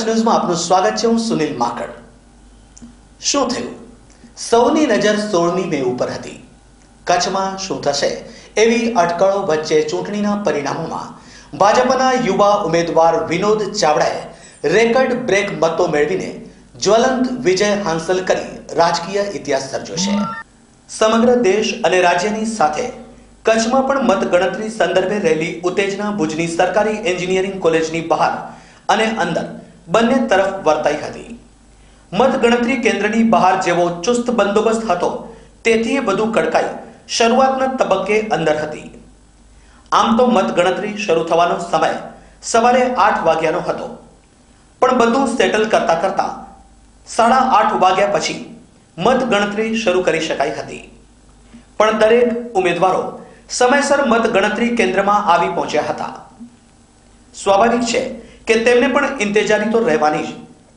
કચ્છ ન્યૂઝમાં આપનું સ્વાગત છે. હું સુનિલ માકડ. શું થયું? સૌની નજર સોળમી મે ઉપર હતી. કચ્છમાં શું થશે? એવી અટકળો વચ્ચે ચૂંટણીના પરિણામોમાં ભાજપના યુવા ઉમેદવાર વિનોદ ચાવડાએ રેકર્ડ બ્રેક મતો મેળવીને જ્વલંત વિજય હાંસલ કરી રાજકીય ઇતિહાસ સર્જ્યો છે. સમગ્ર દેશ અને રાજ્યની સાથે કચ્છમાં પણ મતગણતરી સંદર્ભે રહેલી ઉત્તેજના ભુજની સરકારી એન્જિનિયરિંગ કોલેજની બહાર અને અંદર બંને તરફ વર્તાઈ હતી. મતગણતરી કેન્દ્રની બહાર જેવો ચુસ્ત બંદોબસ્ત હતો, તેથી વધુ કડકાઈ શરૂઆતના તબક્કે અંદર હતી. આમ તો મતગણતરી શરૂ થવાનો સમય સવારે આઠ વાગ્યાનો હતો. પણ બધું સેટલ કરતા કરતા સાડા આઠ વાગ્યા પછી મતગણતરી શરૂ કરી શકાઈ હતી. પણ દરેક ઉમેદવારો સમયસર મતગણતરી કેન્દ્રમાં આવી પહોંચ્યા હતા. સ્વાભાવિક છે કે તેમને પણ ઇંતેજારી તો રહેવાની જ.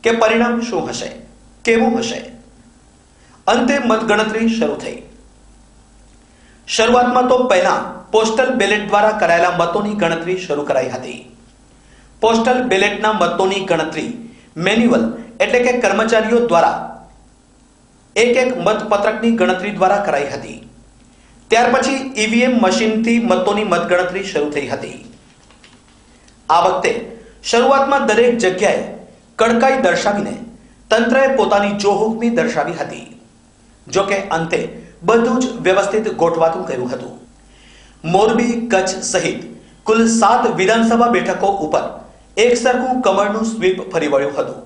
કે પરિણામ શું હશે? કેવું હશે? અંતે મતગણતરી શરૂ થઈ. શરૂઆતમાં તો પહેલા પોસ્ટલ બેલેટ દ્વારા કરાયેલા મતોની ગણતરી શરૂ કરાઈ હતી. પોસ્ટલ બેલેટના મતોની ગણતરી મેન્યુઅલ એટલે કે કર્મચારીઓ દ્વારા એક એક મતપત્રકની ગણતરી દ્વારા કરાઈ હતી. ત્યાર પછી ઈવીએમ મશીનથી મતોની મતગણતરી શરૂ થઈ હતી. આ વખતે શરૂઆતમાં દરેક જગ્યાએ કડકાઈ દર્શાવીને તંત્રએ પોતાની જોહુકમી દર્શાવી હતી. જોકે અંતે બધું જ વ્યવસ્થિત ગોઠવાતું કર્યું હતું. મોરબી કચ્છ સહિત કુલ સાત વિધાનસભા બેઠકો ઉપર એક સરખું કમળનું સ્વીપ ફરી વળ્યું હતું.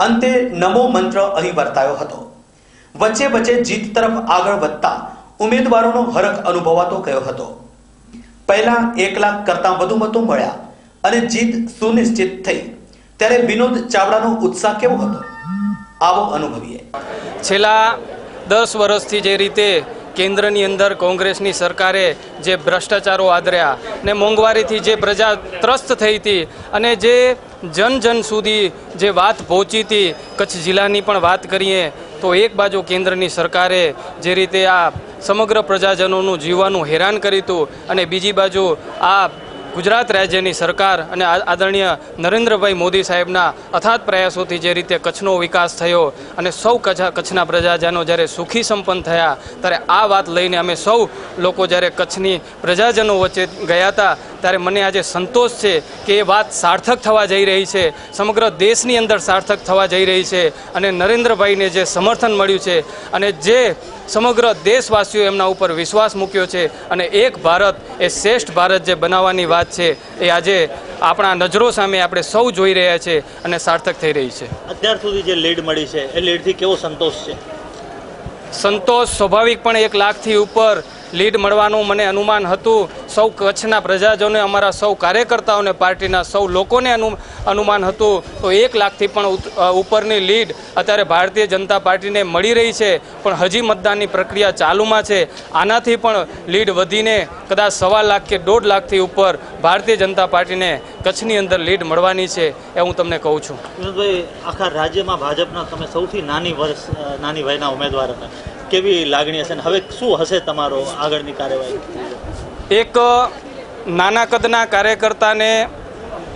અંતે નમો મંત્ર અહીં વર્તાયો હતો. વચ્ચે વચ્ચે જીત તરફ આગળ વધતા ઉમેદવારોનો હરખ અનુભવાતો ગયો હતો. પહેલા એક લાખ કરતા વધુ મતો મળ્યા. અને જીત સુનિશ્ચિત થઈ. ત્યારે વિનોદ ચાવડાનો ઉત્સાહ કેવો હતો? આવો અનુભવીએ. છેલ્લા દસ વર્ષથી જે રીતે કેન્દ્રની અંદર કોંગ્રેસની સરકારે જે ભ્રષ્ટાચારો આદર્યા ને મોંઘવારીથી જે પ્રજા ત્રસ્ત થઈ હતી અને જે જન જન સુધી જે વાત પહોંચી હતી, કચ્છ જિલ્લાની પણ વાત કરીએ, તો એક બાજુ કેન્દ્રની સરકારે જે રીતે આ સમગ્ર પ્રજાજનોનું જીવવાનું હેરાન કર્યું હતું અને બીજી બાજુ આ ગુજરાત રાજ્યની સરકાર અને આદરણીય નરેન્દ્રભાઈ મોદી સાહેબના અથાત પ્રયાસોથી જે રીતે કચ્છનો વિકાસ થયો અને સૌ કચ્છ કચ્છના પ્રજાજનો જ્યારે સુખી સંપન્ન થયા, ત્યારે આ વાત લઈને અમે સૌ લોકો જ્યારે કચ્છની પ્રજાજનો વચ્ચે ગયા હતા ત્યારે મને આજે સંતોષ છે કે એ વાત સાર્થક થવા જઈ રહી છે. સમગ્ર દેશની અંદર સાર્થક થવા જઈ રહી છે અને નરેન્દ્રભાઈને જે સમર્થન મળ્યું છે અને જે સમગ્ર દેશવાસીઓ એમના ઉપર વિશ્વાસ મૂક્યો છે અને એક ભારત એ શ્રેષ્ઠ ભારત જે બનાવવાની વાત છે એ આજે આપણા નજરો સામે આપણે સૌ જોઈ રહ્યા છે અને સાર્થક થઈ રહી છે. અત્યાર સુધી જે લીડ મળી છે એ લીડથી કેવો સંતોષ છે? સંતોષ સ્વાભાવિક પણ એક લાખથી ઉપર લીડ મળવાનું મને અનુમાન હતું. સૌ કચ્છના પ્રજાજનોને અમારા સૌ કાર્યકર્તાઓને, પાર્ટીના સૌ લોકોને અનુ, અનુમાન હતું. તો એક લાખથી પણ ઉપરની લીડ અત્યારે ભારતીય જનતા પાર્ટીને મળી રહી છે. પણ હજી મતદાનની પ્રક્રિયા ચાલુમાં છે. આનાથી પણ લીડ વધીને કદાચ સવા લાખ કે દોઢ લાખથી ઉપર ભારતીય જનતા પાર્ટીને કચ્છની અંદર લીડ મળવાની છે એ હું તમને કહું છું. આખા રાજ્યમાં ભાજપના તમે સૌથી નાની વર્ષ નાની વયના ઉમેદવાર હતા. કેવી લાગણી હશે ને હવે શું હશે તમારો આગળની કાર્યવાહી? એક નાના કદના કાર્યકર્તાને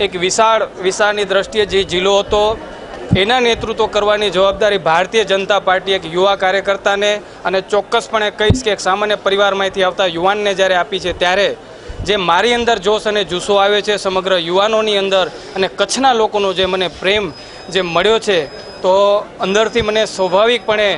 એક વિશાળ વિશાળની દ્રષ્ટિએ જે જિલ્લો હતો, એના નેતૃત્વ કરવાની જવાબદારી ભારતીય જનતા પાર્ટી એક યુવા કાર્યકર્તાને અને ચોક્કસપણે કહીશ કે એક સામાન્ય પરિવારમાંથી આવતા યુવાનને જ્યારે આપી છે, ત્યારે જે મારી અંદર જોશ અને જુસ્સો આવે છે સમગ્ર યુવાનોની અંદર અને કચ્છના લોકોનો જે મને પ્રેમ જે મળ્યો છે તો અંદરથી મને સ્વાભાવિકપણે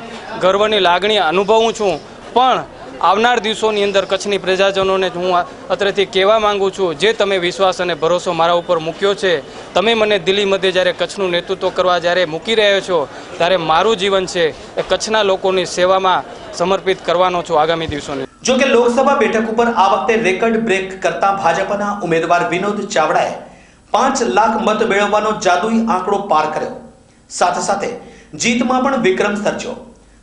ગર્વની લાગણી અનુભવું છું. પણ આવનાર દિવસોની અંદર કચ્છની પ્રજાજનોને હું અત્રેથી કહેવા માંગુ છું, જે તમે વિશ્વાસ અને ભરોસો મારા ઉપર મૂક્યો છે, તમે મને દિલ્હી મધ્યે જ્યારે કચ્છનું નેતૃત્વ કરવા જ્યારે મૂકી રહ્યો છો, ત્યારે મારું જીવન છે એ કચ્છના લોકોની સેવામાં સમર્પિત કરવાનો છું આગામી દિવસોની. જો કે લોકસભા બેઠક ઉપર આ વખતે રેકર્ડ બ્રેક કરતા ભાજપના ઉમેદવાર વિનોદ ચાવડાએ પાંચ લાખ મત મેળવવાનો જાદુઈ આંકડો પાર કર્યો. સાથે સાથે જીતમાં પણ વિક્રમ સર્જ્યો.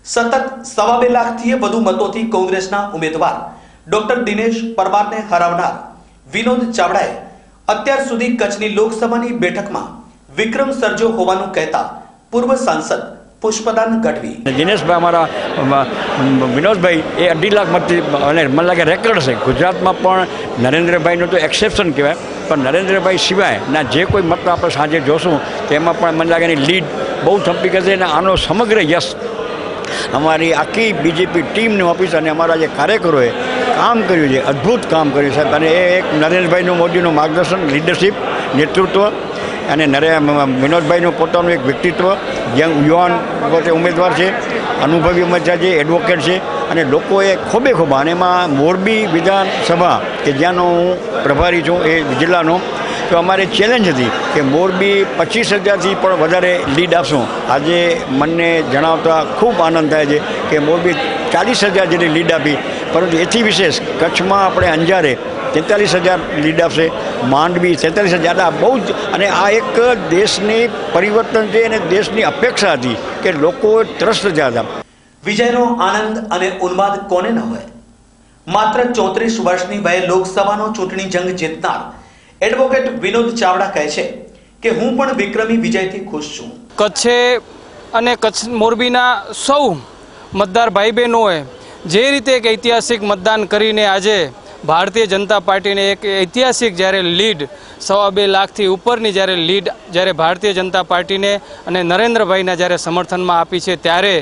સતત સવા બે લાખથી વધુ મતોથી કોંગ્રેસના ઉમેદવાર ડોક્ટર દિનેશ પરમારને હરાવનાર વિનોદ ચાવડાએ અત્યાર સુધી કચ્છની લોકસભાની બેઠકમાં વિક્રમ સર્જ્યો હોવાનું કહેતા પૂર્વ સાંસદ પુષ્પદાન ગઢવી. દિનેશભાઈ અમારા વિનોદભાઈ, એ અઢી લાખ મતથી, અને મને લાગે રેકર્ડ છે ગુજરાતમાં પણ નરેન્દ્રભાઈનું તો એક્સેપ્શન કહેવાય. પણ નરેન્દ્રભાઈ સિવાયના જે કોઈ મત આપણે સાંજે જોશું, તેમાં પણ મને લાગે એની લીડ બહુ થંપી કરશે અને આનો સમગ્ર યશ અમારી આખી બીજેપી ટીમની ઓફિસ અને અમારા જે કાર્યકરોએ કામ કર્યું છે, અદ્ભુત કામ કર્યું સાહેબ અને એ એક નરેન્દ્રભાઈનું મોદીનું માર્ગદર્શન લીડરશિપ નેતૃત્વ અને નરે વિનોદભાઈનું પોતાનું એક વ્યક્તિત્વ, યંગ યુવાન પોતે ઉમેદવાર છે, અનુભવી ઉમેદવાર છે એડવોકેટ છે, અને લોકોએ ખોબે ખોબા, અને એમાં મોરબી વિધાનસભા, કે જ્યાંનો હું પ્રભારી છું, એ જિલ્લાનો, તો અમારે ચેલેન્જ હતી કે મોરબી પચીસ હજારથી પણ વધારે લીડ આપશું. આજે મને જણાવતા ખૂબ આનંદ થાય છે કે મોરબી ચાલીસ હજાર જેટલી લીડ આપી. પરંતુ એથી વિશેષ કચ્છમાં આપણે અંજારે તેતાલીસ હજાર લીડ આપશે માંડવી તેતાલીસ હજાર. આ બહુ જ અને આ એક દેશની પરિવર્તન છે અને દેશની અપેક્ષા હતી કે લોકો ત્રસ્ત હતા વિજયનો આનંદ અને ઉન્માદ કોને ન હોય? માત્ર ચોત્રીસ વર્ષની વયે લોકસભાનો ચૂંટણી જંગ જીતનાર એડવોકેટ વિનોદ ચાવડા કહે છે કે હું પણ વિક્રમી વિજયથી ખુશ છું. કચ્છે અને કચ્છ મોરબીના સૌ મતદાર ભાઈ બહેનોએ જે રીતે એક ઐતિહાસિક મતદાન કરીને આજે ભારતીય જનતા પાર્ટીને એક ઐતિહાસિક જ્યારે લીડ, સવા બે લાખથી ઉપરની જ્યારે લીડ જ્યારે ભારતીય જનતા પાર્ટીને અને નરેન્દ્રભાઈના જ્યારે સમર્થનમાં આપી છે ત્યારે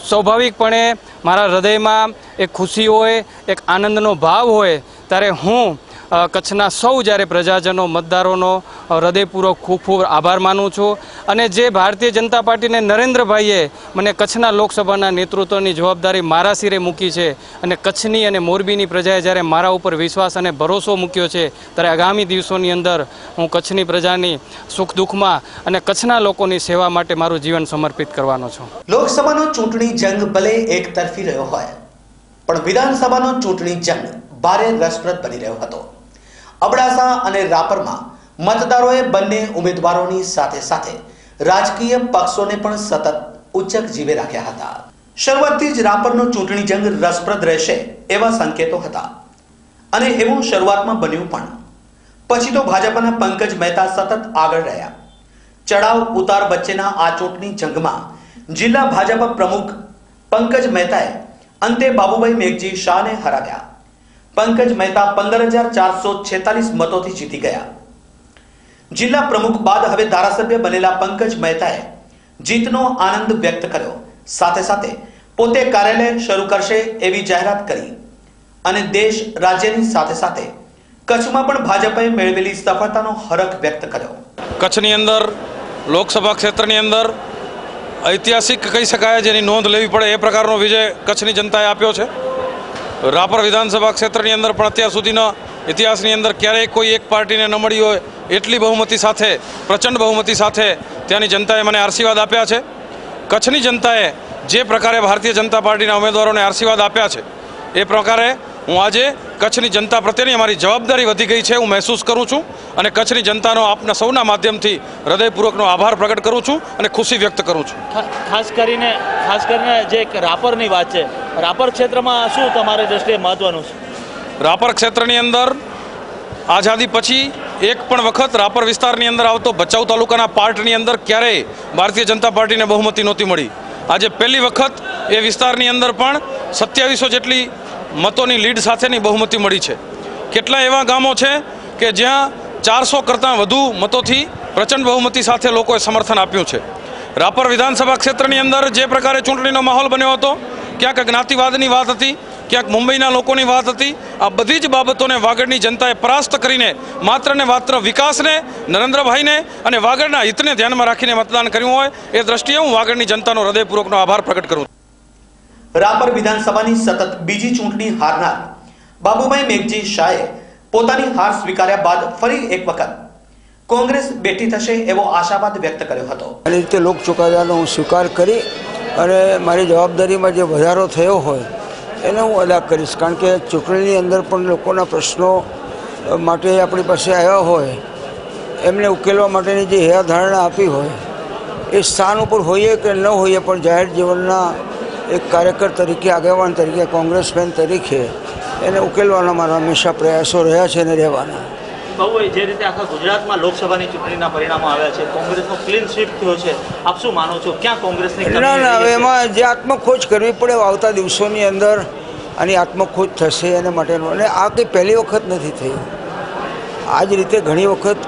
સ્વાભાવિકપણે મારા હૃદયમાં એક ખુશી હોય, એક આનંદનો ભાવ હોય, ત્યારે હું કચ્છના સૌ જ્યારે પ્રજાજનો, મતદારોનો હૃદયપૂર્વક ખૂબ ખૂબ આભાર માનું છું. અને જે ભારતીય જનતા પાર્ટીને નરેન્દ્રભાઈએ મને કચ્છના લોકસભાના નેતૃત્વની જવાબદારી મારા સિરે મૂકી છે અને કચ્છની અને મોરબીની પ્રજાએ જ્યારે મારા ઉપર વિશ્વાસ અને ભરોસો મૂક્યો છે, ત્યારે આગામી દિવસોની અંદર હું કચ્છની પ્રજાની સુખ દુઃખમાં અને કચ્છના લોકોની સેવા માટે મારું જીવન સમર્પિત કરવાનો છું. લોકસભાનો ચૂંટણી જંગ ભલે એક તરફી રહ્યો હોય, પણ વિધાનસભાનો ચૂંટણી જંગ ભારે રસપ્રદ બની રહ્યો હતો. અબડાસા અને રાપરમાં મતદારોએ બંને ઉમેદવારોની સાથે સાથે રાજકીય પક્ષોને પણ સતત ઉચ્ચક જીવે રાખ્યા હતા. શરૂઆતથી જ રાપરનો ચૂંટણી જંગ રસપ્રદ રહેશે એવા સંકેતો હતા. અને એવું શરૂઆતમાં બન્યું પણ. પછી તો ભાજપના પંકજ મહેતા સતત આગળ રહ્યા. ચડાવ ઉતાર વચ્ચેના આ ચૂંટણી જંગમાં જિલ્લા ભાજપ પ્રમુખ પંકજ મહેતાએ અંતે બાબુભાઈ મેઘજી શાહને હરાવ્યા. પંકજ મહેતા પંદર હજાર ચારસો છેતાલીસ મતોથી જીતી ગયા. જિલ્લા પ્રમુખ બાદ હવે ધારાસભ્ય બનેલા પંકજ મહેતાએ જીતનો આનંદ વ્યક્ત કર્યો. સાથે સાથે પોતે કાર્યાલય શરૂ કરશે એવી જાહેરાત કરી અને દેશ રાજ્યની સાથે સાથે કચ્છમાં પણ ભાજપે મેળવેલી સફળતાનો હરખ વ્યક્ત કર્યો. કચ્છની અંદર, લોકસભા ક્ષેત્રની અંદર ઐતિહાસિક કહી શકાય જેની નોંધ લેવી પડે એ પ્રકારનો વિજય કચ્છની જનતાએ આપ્યો છે. રાપર વિધાનસભા ક્ષેત્રની અંદર પણ અત્યાર સુધીના ઇતિહાસની અંદર ક્યારેય કોઈ એક પાર્ટીને ન મળી હોય એટલી બહુમતી સાથે, પ્રચંડ બહુમતી સાથે ત્યાંની જનતાએ મને આશીર્વાદ આપ્યા છે. કચ્છની જનતાએ જે પ્રકારે ભારતીય જનતા પાર્ટીના ઉમેદવારોને આશીર્વાદ આપ્યા છે, એ પ્રકારે હું આજે કચ્છની જનતા પ્રત્યેની અમારી જવાબદારી વધી ગઈ છે હું મહેસૂસ કરું છું અને કચ્છની જનતાનો આપના સૌના માધ્યમથી હૃદયપૂર્વકનો આભાર પ્રગટ કરું છું અને ખુશી વ્યક્ત કરું છું. ખાસ કરીને ખાસ કરીને જે એક રાપરની વાત છે રાપર ક્ષેત્રમાં શું તમારી દ્રષ્ટિએ મહત્વનું છે? રાપર ક્ષેત્રની અંદર આઝાદી પછી એક પણ વખત રાપર વિસ્તારની અંદર આવતો ભચાઉ તાલુકાના પાર્ટની અંદર ક્યારેય ભારતીય જનતા પાર્ટીને બહુમતી નહોતી મળી. આજે પહેલી વખત એ વિસ્તારની અંદર પણ સત્યાવીસો જેટલી મતોની લીડ સાથેની બહુમતી મળી છે. કેટલા એવા ગામો છે કે જ્યાં ચારસો કરતાં વધુ મતોથી પ્રચંડ બહુમતી સાથે લોકોએ સમર્થન આપ્યું છે. રાપર વિધાનસભા ક્ષેત્રની અંદર જે પ્રકારે ચૂંટણીનો માહોલ બન્યો હતો, ક્યાંક જ્ઞાતિવાદની વાત હતી, ક્યાંક મુંબઈના લોકોની વાત હતી, આ બધી જ બાબતોને વાગડની જનતાએ પરાસ્ત કરીને માત્ર ને માત્ર વિકાસને, નરેન્દ્રભાઈને અને વાગડના હિતને ધ્યાનમાં રાખીને મતદાન કર્યું હોય, એ દ્રષ્ટિએ હું વાગડની જનતાનો હૃદયપૂર્વકનો આભાર પ્રગટ કરું છું. રાપર વિધાનસભાની સતત બીજી ચૂંટણી હારનાર બાબુભાઈ મેઘજી શાહે પોતાની હાર સ્વીકાર્યા બાદ ફરી એક વખત કોંગ્રેસ બેઠી થશે એવો આશાવાદ વ્યક્ત કર્યો હતો. આ રીતે લોક ચુકાદાનો હું સ્વીકાર કરી અને મારી જવાબદારીમાં જે વધારો થયો હોય એને હું અદા કરીશ. કારણ કે ચૂંટણીની અંદર પણ લોકોના પ્રશ્નો માટે આપણી પાસે આવ્યા હોય, એમને ઉકેલવા માટેની જે હેયાધારણા આપી હોય, એ સ્થાન ઉપર હોઈએ કે ન હોઈએ પણ જાહેર જીવનના એક કાર્યકર તરીકે આગેવાન તરીકે કોંગ્રેસમેન તરીકે એને ઉકેલવાના મારા હંમેશા પ્રયાસો રહ્યા છે અને રહેવાના. બહુ જે રીતે આખા ગુજરાતમાં લોકસભાની ચૂંટણીના પરિણામો આવ્યા છે કોંગ્રેસનો ક્લીન સ્વીપ થયો છે આપ શું માનો છો? ક્યાં કોંગ્રેસની ના ના હવે એમાં જે આત્મખોજ કરવી પડે આવતા દિવસોની અંદર આની આત્મખોજ થશે એના માટેનું. અને આ કંઈ પહેલી વખત નથી થયું આ જ રીતે ઘણી વખત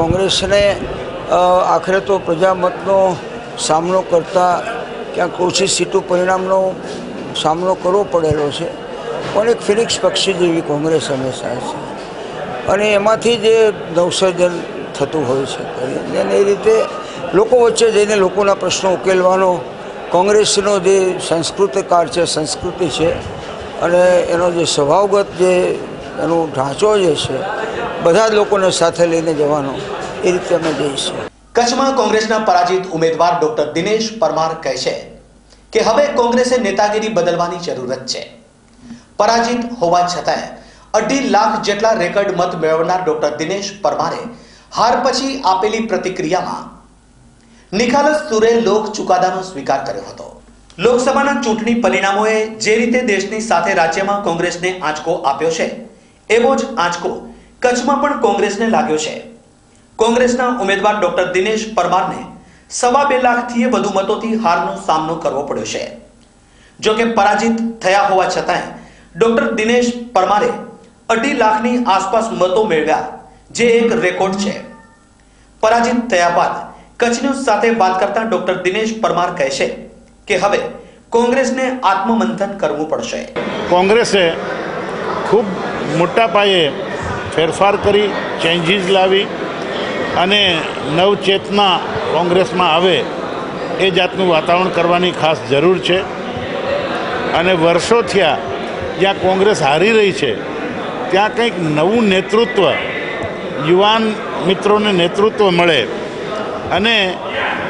કોંગ્રેસને આખરે તો પ્રજામતનો સામનો કરતા ક્યાંક ઓછી સીટો પરિણામનો સામનો કરવો પડેલો છે. પણ એક ફિનિક્સ પક્ષી જેવી કોંગ્રેસ હંમેશા છે. અને એમાંથી જે નવસર્જન થતું હોય છે અને એ રીતે લોકો વચ્ચે જઈને લોકોના પ્રશ્નો ઉકેલવાનો, કોંગ્રેસનો જે સંસ્કૃતિકાર છે, સંસ્કૃતિ છે, અને એનો જે સ્વભાવગત જે એનો ઢાંચો જે છે, બધા જ લોકોને સાથે લઈને જવાનો એ રીતે અમે જઈશું. કચ્છમાં કોંગ્રેસના પરાજિત ઉમેદવાર ડોક્ટર દિનેશ પરમાર કહે છે કે હવે કોંગ્રેસે નેતાગીરી બદલવાની જરૂરત છે. પરાજિત હોવા છતાંય અઢી લાખ જેટલા રેકર્ડ મત મેળવનાર ડોક્ટર દિનેશ પરમારે હાર પછી આપેલી પ્રતિક્રિયામાં નિખાલસ સુરે લોક ચુકાદાનો સ્વીકાર કર્યો હતો. લોકસભાના ચૂંટણી પરિણામોએ જે રીતે દેશની સાથે રાજ્યમાં કોંગ્રેસને આંચકો આપ્યો છે, એવો જ આંચકો કચ્છમાં પણ કોંગ્રેસને લાગ્યો છે. કોંગ્રેસના ઉમેદવાર ડોક્ટર દિનેશ પરમારને સવા બે લાખથી વધુ મતોથી હારનો સામનો કરવો પડ્યો છે. જો કે પરાજિત થયા હોવા છતાંય ડોક્ટર દિનેશ પરમારે અઢી લાખની આસપાસ મતો મેળવ્યા, જે એક રેકોર્ડ છે. પરાજિત થયા બાદ કચ્છ ન્યૂઝ સાથે વાત કરતા ડોક્ટર દિનેશ પરમાર કહે છે કે હવે કોંગ્રેસને આત્મમંથન કરવું પડશે. કોંગ્રેસે ખૂબ મોટા પાયે ફેરફાર કરી ચેન્જીસ લાવી અને નવચેતના કોંગ્રેસમાં આવે, એ જાતનું વાતાવરણ કરવાની ખાસ જરૂર છે. અને વર્ષો થયા જ્યાં કોંગ્રેસ હારી રહી છે, ત્યાં કંઈક નવું નેતૃત્વ, યુવાન મિત્રોને નેતૃત્વ મળે અને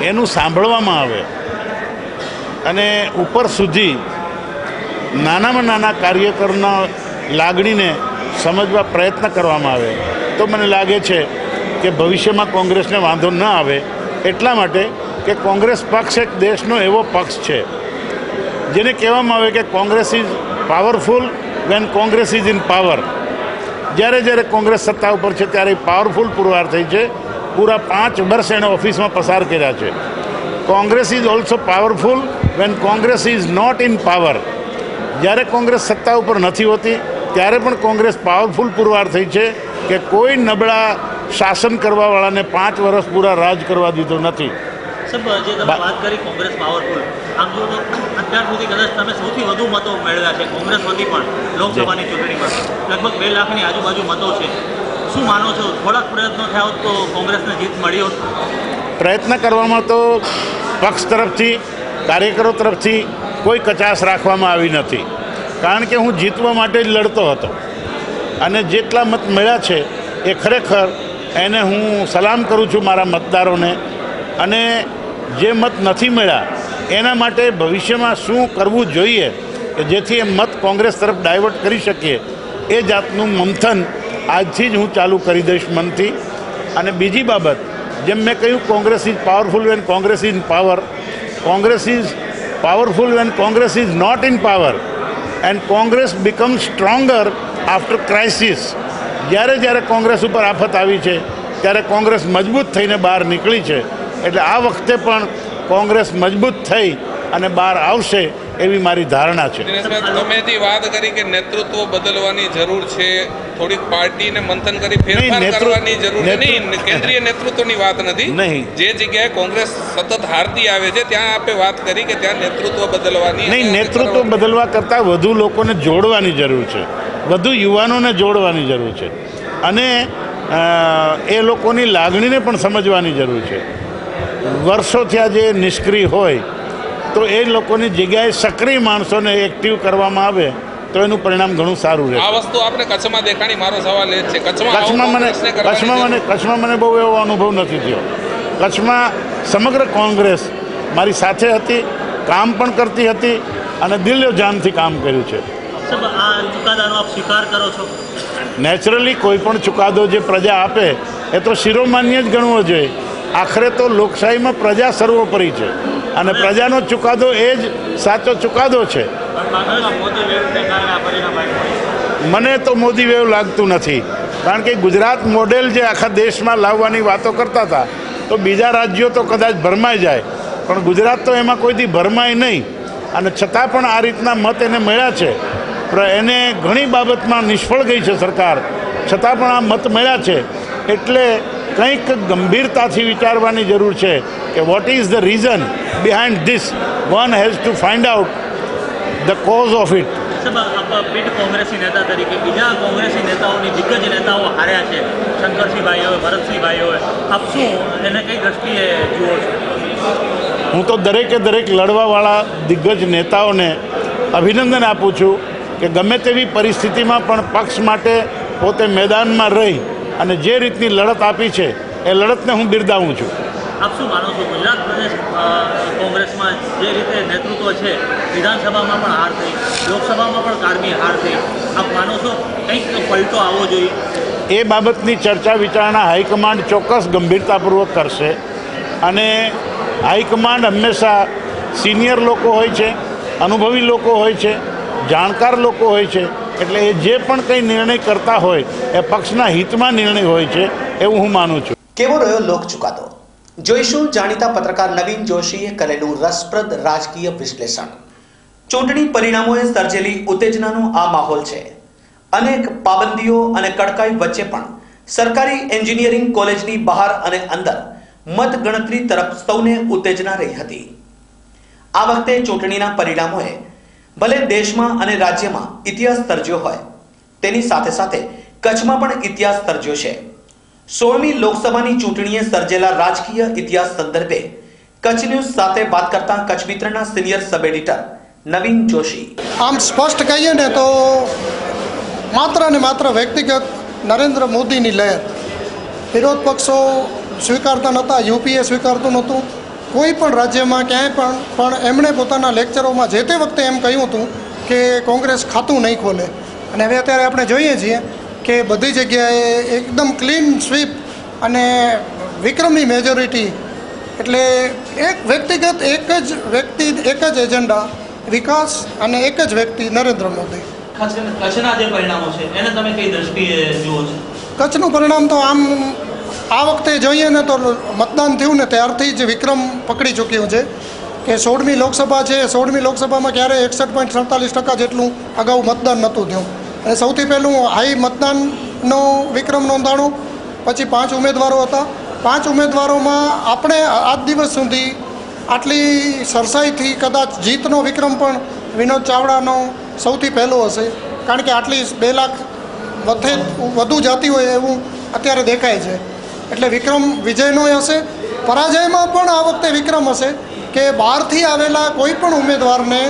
એનું સાંભળવામાં આવે. અને ઉપર સુધી નાનામાં નાના કાર્યકરના લાગણીને સમજવા પ્રયત્ન કરવામાં આવે. તો મને લાગે છે કે ભવિષ્યમાં કોંગ્રેસને વાંધો ન આવે એટલા માટે કે કોંગ્રેસ પક્ષ એક દેશનો એવો પક્ષ છે. જેને કહેવામાં આવે કે Congress is powerful when Congress is in power. જ્યારે જ્યારે કોંગ્રેસ સત્તા ઉપર છે ત્યારે પાવરફુલ પુરવાર થઈ છે. પૂરા પાંચ વર્ષ એણે ઓફિસમાં પસાર કર્યા છે. Congress is also powerful when Congress is not in power. જ્યારે કોંગ્રેસ સત્તા ઉપર નથી હોતી, ત્યારે પણ કોંગ્રેસ પાવરફુલ પુરવાર થઈ છે કે કોઈ નબળા શાસન કરવાવાળાને પાંચ વર્ષ પૂરા રાજ કરવા દીધો નથી. વાત કરી કોંગ્રેસ પાવરફુલ આમ જો તો અત્યાર સુધી કદાચ તમે સૌથી વધુ મતો મેળવ્યા છે કોંગ્રેસ વતી પણ લોકસભાની ચૂંટણીમાં. લગભગ બે લાખની આજુબાજુ મતો છે. શું માનો છો થોડાક પ્રયત્નો થયા હોત તો કોંગ્રેસને જીત મળી હોત? પ્રયત્ન કરવામાં તો પક્ષ તરફથી કાર્યકરો તરફથી કોઈ કચાશ રાખવામાં આવી નથી. કારણ કે હું જીતવા માટે જ લડતો હતો. અને જેટલા મત મળ્યા છે એ ખરેખર એને હું સલામ કરું છું મારા મતદારોને. અને જે મત નથી મળ્યા, એના માટે ભવિષ્યમાં શું કરવું જોઈએ કે જેથી એ મત કોંગ્રેસ તરફ ડાયવર્ટ કરી શકીએ, એ જાતનું મંથન આજથી જ હું ચાલુ કરી દઈશ મનથી. અને બીજી બાબત, જેમ મેં કહ્યું, Congress is powerful when Congress is power Congress is powerful when Congress is not in power and Congress become stronger after crisis જ્યારે જ્યારે કોંગ્રેસ ઉપર આફત આવી છે ત્યારે કોંગ્રેસ મજબૂત થઈને બહાર નીકળી છે. એટલે આ વખતે પણ કોંગ્રેસ મજબૂત થઈ અને બહાર આવશે એવી મારી ધારણા છે. તમે જે વાત કરી કે નેતૃત્વ બદલવાની જરૂર છે થોડીક પાર્ટીને મંથન કરી ફેરફાર કરવાની જરૂર નહીં કેન્દ્રીય નેતૃત્વની વાત નથી. નહીં. જે જગ્યાએ કોંગ્રેસ સતત હારતી આવે છે ત્યાં આપે વાત કરી કે ત્યાં નેતૃત્વ બદલવાની નહીં નેતૃત્વ બદલવા કરતાં વધુ લોકોને જોડવાની જરૂર છે. વધુ યુવાનોને જોડવાની જરૂર છે. અને એ લોકોની લાગણીને પણ સમજવાની જરૂર છે. વર્ષોથી આ જે નિષ્ક્રિય હોય તો એ લોકોની જગ્યાએ સક્રિય માણસોને એક્ટિવ કરવામાં આવે તો એનું પરિણામ ઘણું સારું રહે આ વસ્તુ આપણે કચ્છમાં દેખાણી મારો સવાલ એ છે. કચ્છમાં કચ્છમાં મને કચ્છમાં મને કચ્છમાં મને બહુ એવો અનુભવ નથી થયો. કચ્છમાં સમગ્ર કોંગ્રેસ મારી સાથે હતી કામ પણ કરતી હતી અને દિલ્યો જાનથી કામ કર્યું છે. આ ચુકાદાનો આપ સ્વીકાર કરો છો? નેચરલી કોઈ પણ ચુકાદો જે પ્રજા આપે એ તો શિરોમાન્ય જ ગણવો જોઈએ. આખરે તો લોકશાહીમાં પ્રજા સર્વોપરી છે. અને પ્રજાનો ચુકાદો એ જ સાચો ચુકાદો છે. મને તો મોદી વેવ લાગતું નથી. કારણ કે ગુજરાત મોડેલ જે આખા દેશમાં લાવવાની વાતો કરતા હતા તો બીજા રાજ્યો તો કદાચ ભરમાઈ જાય. પણ ગુજરાત તો એમાં કોઈથી ભરમાય નહીં. અને છતાં પણ આ રીતના મત એને મળ્યા છે. એને ઘણી બાબતમાં નિષ્ફળ ગઈ છે સરકાર. છતાં પણ આ મત મળ્યા છે. એટલે કંઈક ગંભીરતાથી વિચારવાની જરૂર છે કે what is the reason behind this one has to find out the cause of it સાહેબ કોંગ્રેસી નેતા તરીકે બીજા કોંગ્રેસી નેતાઓની દિગ્ગજ નેતાઓ હાર્યા છે. શંકરસિંહભાઈ હોય ભરતસિંહભાઈ હોય. આપ શું એને કઈ દ્રષ્ટિએ જુઓ છો? હું તો દરેકે દરેક લડવાવાળા દિગ્ગજ નેતાઓને અભિનંદન આપું છું. કે ગમે તેવી પરિસ્થિતિમાં પણ પક્ષ માટે પોતે મેદાનમાં રહી અને જે રીતની લડત આપી છે એ લડતને હું બિરદાવું છું. આપ શું માનો છો? ગુજરાત પ્રદેશ કોંગ્રેસમાં જે રીતે નેતૃત્વ છે વિધાનસભામાં પણ હાર થઈ લોકસભામાં પણ કારમી હાર થઈ. આપ માનો છો કંઈક પલટો આવવો જોઈએ? એ બાબતની ચર્ચા વિચારણા હાઈકમાન્ડ ચોક્કસ ગંભીરતાપૂર્વક કરશે અને હાઈકમાન્ડ હંમેશા સિનિયર લોકો હોય છે અનુભવી લોકો હોય છે જાણકાર લોકો હોય છે, એટલે એ જે પણ કંઈ નિર્ણય કરતા હોય, એ પક્ષના હિતમાં નિર્ણય હોય છે, એવું હું માનું છું. કેવો રહ્યો લોક ચુકાદો? જોઈશું જાણીતા પત્રકાર નવીન જોશીએ કરેલું રસપ્રદ રાજકીય વિશ્લેષણ. ચૂંટણી પરિણામોએ સર્જેલી ઉત્તેજનાનો આ માહોલ છે. અનેક પાબંદીઓ અને કડકાઈ વચ્ચે પણ સરકારી એન્જિનિયરિંગ કોલેજની બહાર અને અંદર મત ગણતરી તરફ સૌને ઉત્તેજના રહી હતી. આ વખતે ચૂંટણીના પરિણામોએ ભલે દેશમાં અને રાજ્યમાં ઇતિહાસ સર્જ્યો હોય, તેની સાથે સાથે કચ્છમાં પણ ઇતિહાસ સર્જ્યો છે. સોળમી લોકસભાની ચૂંટણીએ સર્જેલા રાજકીય ઇતિહાસ સંદર્ભે કચ્છ ન્યૂઝ સાથે વાત કરતા Kutch મિત્રના senior sub editor Naveen Joshi. આમ સ્પષ્ટ કહીએ ને તો માત્ર ને માત્ર વ્યક્તિગત નરેન્દ્ર મોદીની લહેર. વિરોધ પક્ષો સ્વીકારતા નહોતા, યુપીએ સ્વીકારતું નહોતું. કોઈ પણ રાજ્યમાં ક્યાંય પણ પણ એમણે પોતાના લેક્ચરોમાં જે તે વખતે એમ કહ્યું હતું કે કોંગ્રેસ ખાતું નહીં ખોલે. અને હવે અત્યારે આપણે જોઈએ છીએ કે બધી જગ્યાએ એકદમ ક્લીન સ્વીપ અને વિક્રમી મેજોરિટી એટલે એક વ્યક્તિગત એક જ વ્યક્તિ એક જ એજન્ડા વિકાસ અને એક જ વ્યક્તિ નરેન્દ્ર મોદી. કચ્છના જે પરિણામો છે એને તમે કઈ દ્રષ્ટિએ જુઓ છો? કચ્છનું પરિણામ તો આમ આ વખતે જોઈએ ને તો મતદાન થયું ને ત્યારથી જ વિક્રમ પકડી ચૂક્યું છે કે સોળમી લોકસભા છે. સોળમી લોકસભામાં ક્યારે એકસઠ પોઈન્ટ સડતાલીસ ટકા જેટલું અગાઉ મતદાન નહોતું થયું. અને સૌથી પહેલું હાઈ મતદાનનો વિક્રમ નોંધાણો, પછી પાંચ ઉમેદવારો હતા. પાંચ ઉમેદવારોમાં આપણે આજ દિવસ સુધી આટલી સરસાઈથી કદાચ જીતનો વિક્રમ પણ વિનોદ ચાવડાનો સૌથી પહેલો હશે. કારણ કે આટલી બે લાખ વધે વધુ જાતી હોય એવું અત્યારે દેખાય છે. એટલે વિક્રમ વિજયનો હશે. પરાજયમાં પણ આ વખતે વિક્રમ હશે કે બહારથી આવેલા કોઈ પણ ઉમેદવારને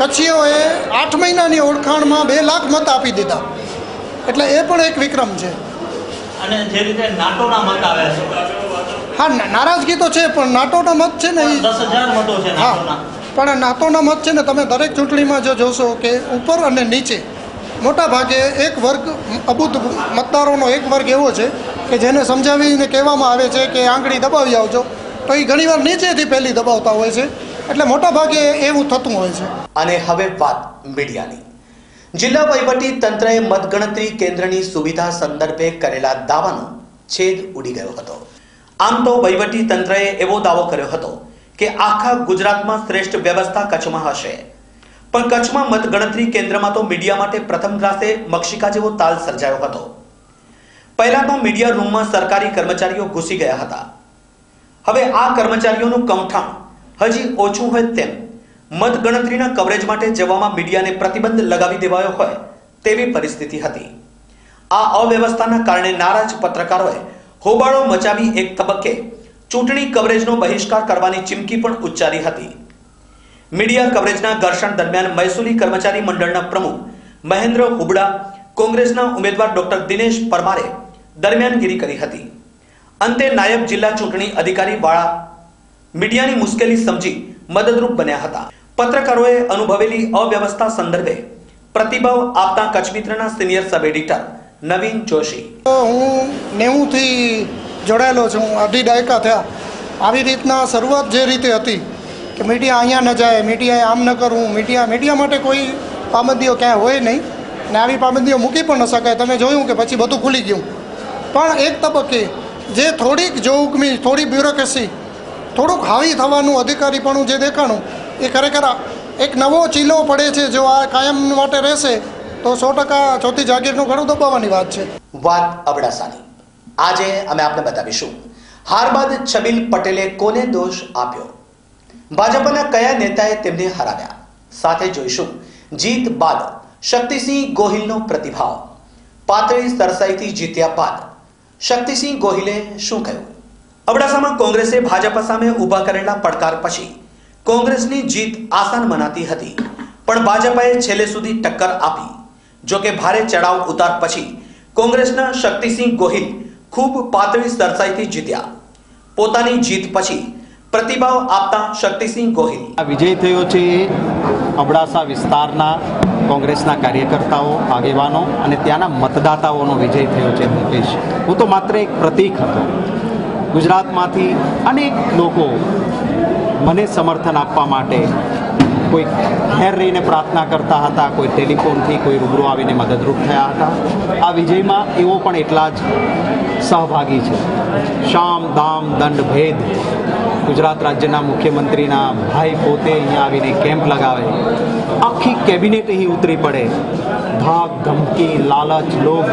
કચ્છીઓએ આઠ મહિનાની ઓળખાણમાં બે લાખ મત આપી દીધા. એટલે એ પણ એક વિક્રમ છે. અને જે રીતે નાટોના મત આવ્યા છે. હા નારાજગી તો છે પણ નાટોના મત છે ને એ હા નાટોના. પણ નાતોના મત છે ને તમે દરેક ચૂંટણીમાં જો જોશો કે ઉપર અને નીચે મોટા ભાગે એક વર્ગ અબુદ્ધ મતદારોનો એક વર્ગ એવો છે કે જેને સમજાવીને કહેવામાં આવે છે કે આંગળી દબાવી આવજો, તો એ ઘણીવાર નીચેથી પહેલી દબાવતા હોય છે. એટલે મોટા ભાગે એવું થતું હોય છે. અને હવે વાત મીડિયાની. જિલ્લા વહીવટી તંત્રએ મતગણતરી કેન્દ્રની સુવિધા સંદર્ભે કરેલા દાવાનો છેદ ઉડી ગયો હતો. આમ તો વહીવટી તંત્રએ એવો દાવો કર્યો હતો કે આખા ગુજરાતમાં શ્રેષ્ઠ વ્યવસ્થા કચ્છમાં હશે. પણ કચ્છમાં મતગણતરી કેન્દ્રમાં તો મીડિયા માટે પ્રથમ ગ્રાસે મક્ષિકા જેવો તાલ સર્જાયો હતો. પહેલા તો મીડિયા રૂમમાં સરકારી કર્મચારીઓ ઘૂસી ગયા હતા. હવે આ કર્મચારીઓનું કમઠાણ હજી ઓછું હોય તેમ મતગણતરીના કવરેજ માટે જવામાં મીડિયાને પ્રતિબંધ લગાવી દેવાયો હોય તેવી પરિસ્થિતિ હતી. આ અવ્યવસ્થાના કારણે નારાજ પત્રકારોએ હોબાળો મચાવી એક તબક્કે ચૂંટણી કવરેજનો બહિષ્કાર કરવાની ચીમકી પણ ઉચ્ચારી હતી. મીડિયા કવરેજના ઘર્ષણ દરમિયાન મહેસૂલી કર્મચારી મંડળના પ્રમુખ મહેન્દ્ર હુબડા, કોંગ્રેસના ઉમેદવાર ડોક્ટર દિનેશ પરમારે દરમિયાનગીરી કરી હતી. અંતે નાયબ જિલ્લા ચૂંટણી અધિકારી વાળા મીડિયાની મુશ્કેલી સમજી મદદરૂપ બન્યા હતા. પત્રકારોએ અનુભવેલી અવ્યવસ્થા સંદર્ભે પ્રતિભાવ આપતા Kutch મિત્રના senior sub editor Naveen Joshi. હું નેવુંથી જોડાયેલો છું. અઢી દાયકા થયા. આવી રીતના શરૂઆત જે રીતે હતી કે મીડિયા અહીંયા ન જાય, મીડિયાએ આમ ન કરવું, મીડિયા મીડિયા માટે કોઈ પાબંદીઓ ક્યાંય હોય નહીં. ને આવી પાબંદીઓ મૂકી પણ ન શકાય. તમે જોયું કે પછી બધું ખુલી ગયું. પણ એક તબક્કે જે થોડીક જોગમી થોડી બ્યુરોક્રેસી, થોડુંક હાવી થવાનું અધિકારીપણું જે દેખાણું, એ ખરેખર એક નવો ચીલો પડે છે જો આ કાયમ માટે રહેશે, તો સો ટકા ચોથી જાગીરનું ઘણું દબાવવાની વાત છે. વાત અબડાસાની. આજે અમે આપને બતાવીશું, હાર બાદ છબીલ પટેલે કોને દોષ આપ્યો? ભાજપના કયા નેતાએ તેમને હરાવ્યા? સાથે જોઈશું, જીત બાદ શક્તિસિંહ ગોહિલનો પ્રતિભાવ. પાંત્રીસ સરસાઈથી જીત્યા બાદ શક્તિસિંહ ગોહિલે શું કહ્યું? અબડાસામાં કોંગ્રેસે ભાજપા સામે ઊભા કરેલા પડકાર પછી કોંગ્રેસની જીત આસાન મનાતી હતી. પણ ભાજપાએ છેલ્લે સુધી ટક્કર આપી. જો કે ભારે ચડાવ ઉતાર પછી કોંગ્રેસના શક્તિસિંહ ગોહિલ ખૂબ પાતળી સરસાઈથી જીત્યા. પોતાની જીત પછી પ્રતિભાવ આપતા શક્તિસિંહ ગોહિલ. આ વિજય થયો છે અબડાસા વિસ્તારના કોંગ્રેસના કાર્યકર્તાઓ, આગેવાનો અને ત્યાંના મતદાતાઓનો વિજય થયો છે હું કહીશ હું તો માત્ર એક પ્રતીક હતો. ગુજરાતમાંથી અનેક લોકો મને સમર્થન આપવા માટે કોઈ ઘેર રહીને પ્રાર્થના કરતા હતા, કોઈ ટેલિફોનથી કોઈ રૂબરૂ આવીને મદદરૂપ થયા હતા. આ વિજયમાં એવો પણ એટલા જ સહભાગી છે. શામ, દામ, દંડ, ભેદ ગુજરાત રાજ્યના મુખ્યમંત્રીના ભાઈ પોતે અહીંયા આવીને કેમ્પ લગાવે. આખી કેબિનેટ અહીં ઉતરી પડે. ધાક ધમકી, લાલચ, લોભ,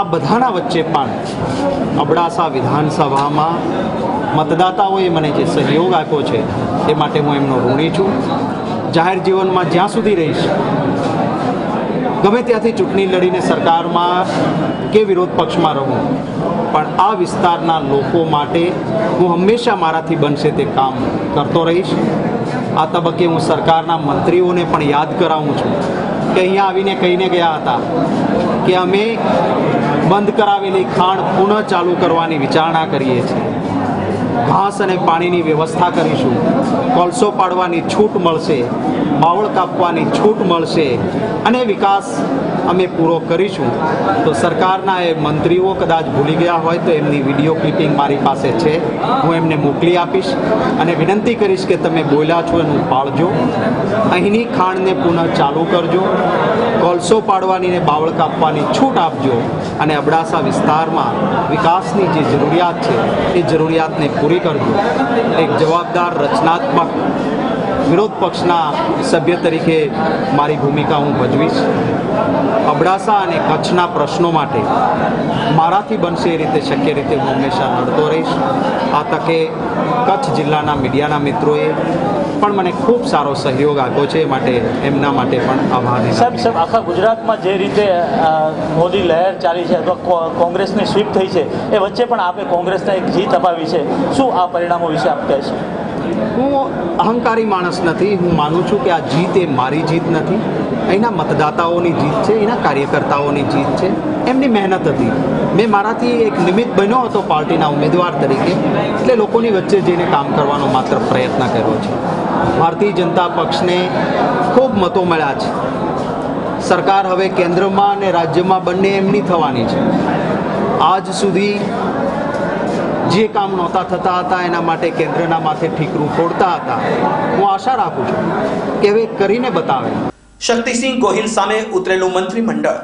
આ બધાના વચ્ચે પણ અબડાસા વિધાનસભામાં મતદાતાઓએ મને જે સહયોગ આપ્યો છે, એ માટે હું એમનો ઋણી છું. જાહેર જીવનમાં જ્યાં સુધી રહીશ ગમે ત્યાંથી ચૂંટણી લડીને સરકારમાં કે વિરોધ પક્ષમાં રહું, પણ આ વિસ્તારના લોકો માટે હું હંમેશા મારાથી બનશે તે કામ કરતો રહીશ. આ તબક્કે હું સરકારના મંત્રીઓને પણ યાદ કરાવું છું કે અહીંયા આવીને કહીને ગયા હતા કે અમે બંધ કરાવેલી ખાણ પુનઃ ચાલુ કરવાની વિચારણા કરીએ છીએ. ઘાસ અને પાણીની વ્યવસ્થા કરીશું. કોલસો પાડવાની છૂટ મળશે બાવળ કાપવાની છૂટ મળશે અને વિકાસ અમે પૂરો કરીશું. તો સરકારના એ મંત્રીઓ કદાચ ભૂલી ગયા હોય તો એમની વીડિયો ક્લિપિંગ મારી પાસે છે. હું એમને મોકલી આપીશ અને વિનંતી કરીશ કે તમે બોલ્યા છો એનું પાળજો. અહીંની ખાણને પુનઃ ચાલુ કરજો. કોલસો પાડવાની ને બાવળ કાપવાની છૂટ આપજો. અને અબડાસા વિસ્તારમાં વિકાસની જે જરૂરિયાત છે, એ જરૂરિયાતને પૂરી કરજો. એક જવાબદાર રચનાત્મક વિરોધ પક્ષના સભ્ય તરીકે મારી ભૂમિકા હું ભજવીશ. અબડાસા અને કચ્છના પ્રશ્નો માટે મારાથી બનશે એ રીતે શક્ય રીતે હું હંમેશા લડતો રહીશ. આ તકે કચ્છ જિલ્લાના મીડિયાના મિત્રોએ પણ મને ખૂબ સારો સહયોગ આપ્યો છે માટે એમના માટે પણ આભાર સાહેબ સાહેબ આખા ગુજરાતમાં જે રીતે મોદી લહેર ચાલી છે અથવા કો- કોંગ્રેસની સ્વીપ થઈ છે એ વચ્ચે પણ આપે કોંગ્રેસને એક જીત અપાવી છે. શું આ પરિણામો વિશે આપ કહેશો હું અહંકારી માણસ નથી. હું માનું છું કે આ જીત એ મારી જીત નથી. અહીંના મતદાતાઓની જીત છે, એના કાર્યકર્તાઓની જીત છે. એમની મહેનત હતી. મેં મારાથી એક નિમિત્ત બન્યો હતો પાર્ટીના ઉમેદવાર તરીકે. એટલે લોકોની વચ્ચે જઈને કામ કરવાનો માત્ર પ્રયત્ન કર્યો છે. ભારતીય જનતા પક્ષને ખૂબ મતો મળ્યા છે. સરકાર હવે કેન્દ્રમાં અને રાજ્યમાં બંને એમની થવાની છે. આજ સુધી જે કામ નહોતા થતા હતા, એના માટે કેન્દ્રના માથે ઠીકરું ફોડતા હતા. હું આશા રાખું છું કે હવે કરીને બતાવે. શક્તિસિંહ ગોહિલ સામે ઉતરેલું મંત્રીમંડળ,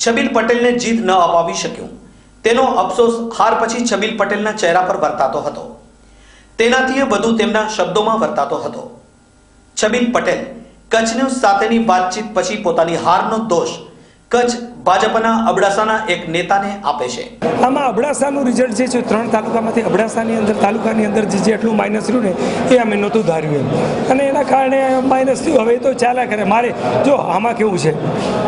છબીલ પટેલને જીત ન અપાવી શક્યું. તેનો અફસોસ હાર પછી છબીલ પટેલના ચહેરા પર વર્તાતો હતો. તેનાથી વધુ તેમના શબ્દોમાં વર્તાતો હતો. છબીલ પટેલ, કચ્છ ન્યૂઝ સાથેની વાતચીત પછી પોતાની હારનો દોષ કચ્છ ભાજપના અબડાસાના એક નેતાને આપે છે. આમાં અબડાસાનું રિઝલ્ટ જે છે ત્રણ તાલુકામાંથી અબડાસાની અંદર તાલુકાની અંદર જે જેટલું માઇનસ રહ્યું ને એ અમે નહોતું ધાર્યું એમ. અને એના કારણે માઇનસ થયું. હવે તો ચાલ્યા કરે. મારે જો આમાં કેવું છે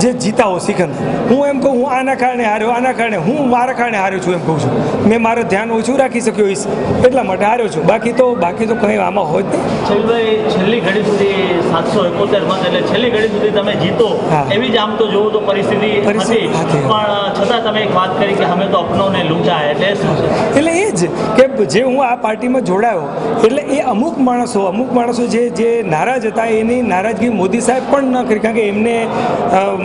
જે જીતાઓ સિકંદર હું એમ કહું હું આના કારણે હાર્યો આના કારણે હું મારા કારણે હાર્યો છું એમ કહું છું. મેં મારું ધ્યાન ઓછું રાખી શક્યો હોઈશ એટલા માટે હાર્યો છું. બાકી તો બાકી તો કંઈ આમાં હોય જ નહીં. છેલ્લી ઘડી સુધી સાતસો એકોતેર મત એટલે છેલ્લી ઘડી સુધી તમે જીતો હા. એવી જ આમ તો જોવું તો પરિસ્થિતિ પરિસ્થિતિ હતી. પણ છતાં તમે એક વાત કરી કે અમે તો અપનોને લૂંટા એટલે શું છે? એટલે એ જ કે જે હું આ પાર્ટીમાં જોડાયો એટલે એ અમુક માણસો અમુક માણસો જે જે નારાજ હતા એની નારાજગી મોદી સાહેબ પણ ન કરી. કારણ કે એમને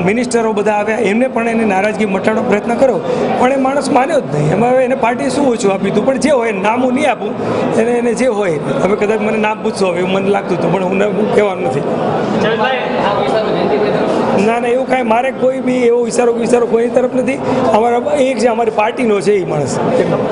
મિનિસ્ટરો બધા આવ્યા એમને પણ એની નારાજગી મટાડવાનો પ્રયત્ન કર્યો. પણ એ માણસ માન્યો જ નહીં. એમાં હવે એને પાર્ટી શું ઓછું આપ્યું હતું પણ જે હોય નામ હું નહીં આપું. એને એને જે હોય હવે કદાચ મને નામ પૂછશો હવે એવું મને લાગતું હતું પણ હું હું કહેવાનું નથી. ના ના એવું કાંઈ મારે કોઈ બી એવો વિચારો વિચારો કોઈની તરફ નથી. અમારા એક જે અમારી પાર્ટીનો છે એ માણસ.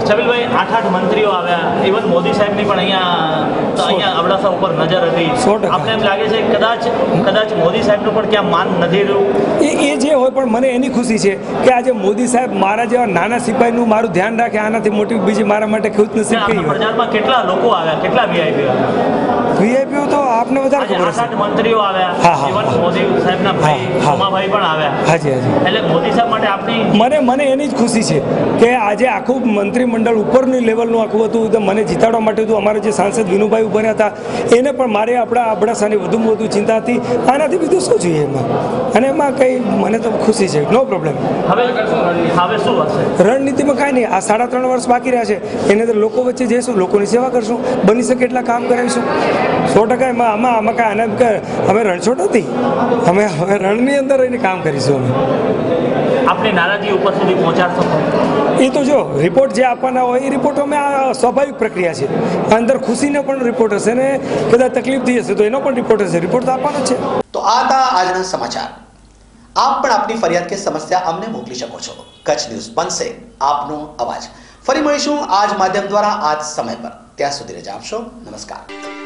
છબીલભાઈ આઠ આઠ મંત્રીઓ આવ્યા. ઇવન મોદી સાહેબની પણ અહીંયા અહીંયા અબડાસા ઉપર નજર હતી. સો. આપણે એમ લાગે છે કદાચ કદાચ મોદી સાહેબનું પણ ક્યાં માન નથી રહ્યું? એ એ જે હોય પણ મને એની ખુશી છે કે આજે મોદી સાહેબ મારા જેવા નાના સિપાહીનું મારું ધ્યાન રાખે આનાથી મોટી બીજી મારા માટે ખુશ નસીબ કહી પ્રચારમાં કેટલા લોકો આવ્યા? કેટલા વીઆઈપી આવ્યા? વીઆઈપીઓ તો આપને વધારે ખબર હશે. મંત્રીઓ આવ્યા. હા, હા, મોદી સાહેબના ભાઈ. સોમાભાઈ પણ આવ્યા. હાજી હાજી. એટલે મોદી સાહેબ માટે આપની મને મને એની જ ખુશી છે કે આજે આખું મંત્રીમંડળ ઉપરની લેવલનું આખું હતું તો મને જીતાડવા માટે હતું. અમારા જે સાંસદ વિનુભાઈ ઊભા હતા એને પણ મારે આપણા અબડાસાની વધુમાં વધુ ચિંતા હતી. આનાથી બીજું શું જોઈએ એમાં? અને એમાં કંઈ મને તો ખુશી છે. નો પ્રોબ્લેમ હવે હવે શું હશે? રણનીતિમાં કાંઈ નહીં. આ સાડા ત્રણ વર્ષ બાકી રહ્યા છે. એને અંદર લોકો વચ્ચે જઈશું લોકોની સેવા કરશું. બની શકે એટલા કામ કરાવીશું. સો ટકા એમાં આમાં આમાં કાંઈ આને કે અમે રણછોડ હતી. અમે હવે રણની અંદર રહીને કામ કરીશું અમે. આપણે નારાજી ઉપર સુધી પહોંચાડશો એ તો જો રિપોર્ટ જે આપવાના હોય એ રિપોર્ટ અમે આ સ્વાભાવિક પ્રક્રિયા છે. અંદર ખુશીનો પણ રિપોર્ટ હશે ને કદાચ તકલીફ થઈ હશે તો એનો પણ રિપોર્ટ હશે. રિપોર્ટ તો આપવાનો છે. તો આ હતા આજના સમાચાર. આપ પણ આપની ફરિયાદ કે સમસ્યા અમને મોકલી શકો છો. કચ્છ ન્યૂઝ બનશે આપનો અવાજ. ફરી મળીશું આજ માધ્યમ દ્વારા આજ સમય પર. ત્યાં સુધી રજા આપશો. નમસ્કાર.